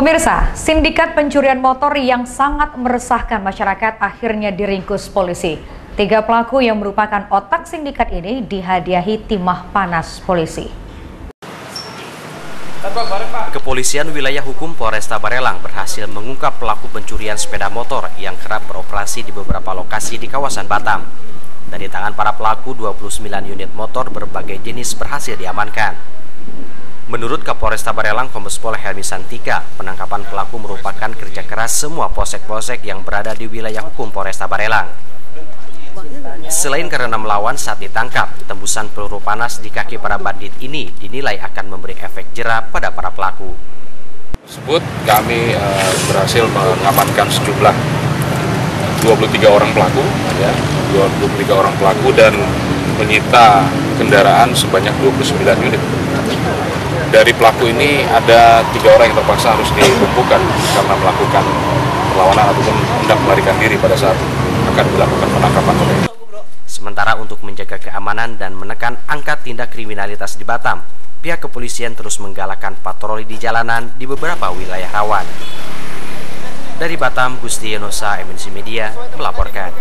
Pemirsa, sindikat pencurian motor yang sangat meresahkan masyarakat akhirnya diringkus polisi. Tiga pelaku yang merupakan otak sindikat ini dihadiahi timah panas polisi. Kepolisian wilayah hukum Polresta Barelang berhasil mengungkap pelaku pencurian sepeda motor yang kerap beroperasi di beberapa lokasi di kawasan Batam. Dari tangan para pelaku, 29 unit motor berbagai jenis berhasil diamankan. Menurut Kapolresta Barelang Kombes Pol Helmi Santika, penangkapan pelaku merupakan kerja keras semua polsek-polsek yang berada di wilayah hukum Polresta Barelang. Selain karena melawan saat ditangkap, tembusan peluru panas di kaki para bandit ini dinilai akan memberi efek jerah pada para pelaku. Tersebut kami uh, berhasil mengamankan sejumlah 23 orang pelaku, ya, 23 orang pelaku dan menyita kendaraan sebanyak 29 unit dari pelaku ini ada tiga orang yang terpaksa harus dilumpuhkan karena melakukan perlawanan ataupun hendak melarikan diri pada saat akan dilakukan penangkapan oleh Sementara untuk menjaga keamanan dan menekan angka tindak kriminalitas di Batam, pihak kepolisian terus menggalakkan patroli di jalanan di beberapa wilayah rawan. Dari Batam, Gusti Yonosa, MNC Media, melaporkan.